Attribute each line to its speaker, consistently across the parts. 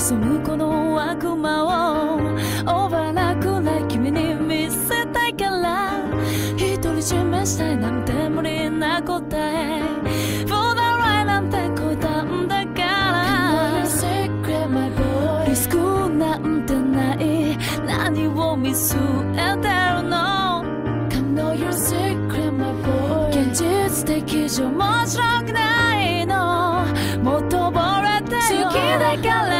Speaker 1: 潜むこの悪魔をオーバーラくらい君に見せたいから。独り占めしたいなんて無理な答え For the right なんて超えたんだから。リスクなんてない。何を見据えてるの
Speaker 2: ？Come know your secret my boy
Speaker 1: 現実的じゃ面白くないの。もっと惚れてよ。好きだから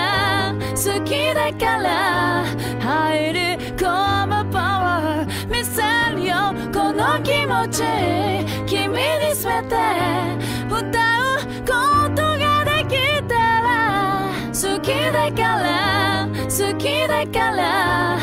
Speaker 1: 好きだから。入り込むパワー見せるよこの気持ち。君に全て歌うことができたら。好きだから好きだから。